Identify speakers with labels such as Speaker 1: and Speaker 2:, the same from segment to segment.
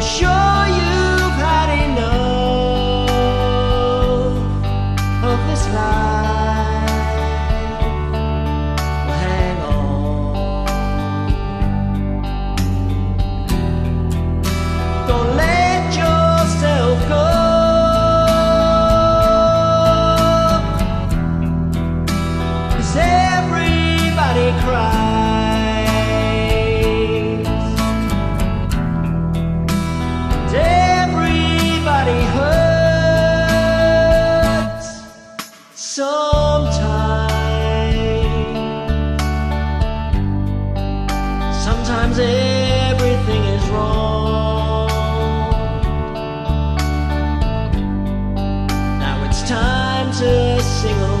Speaker 1: sure sing.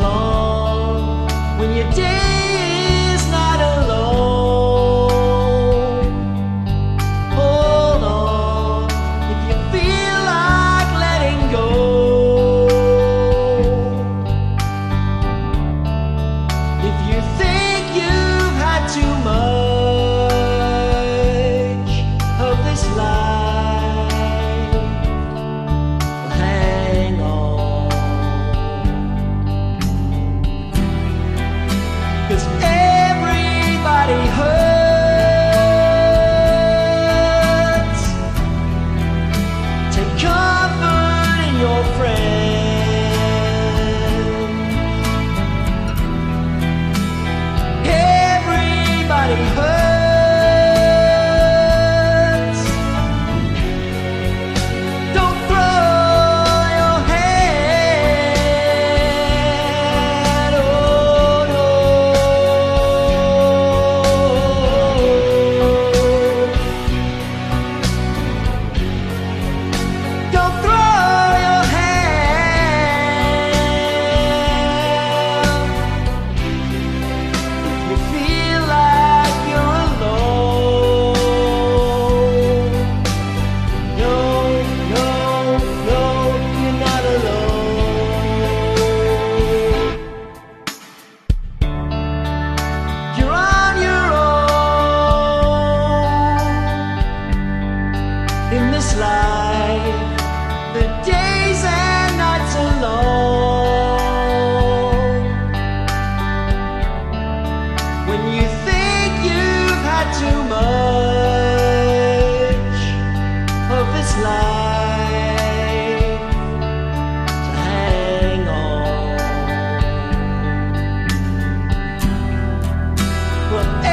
Speaker 1: But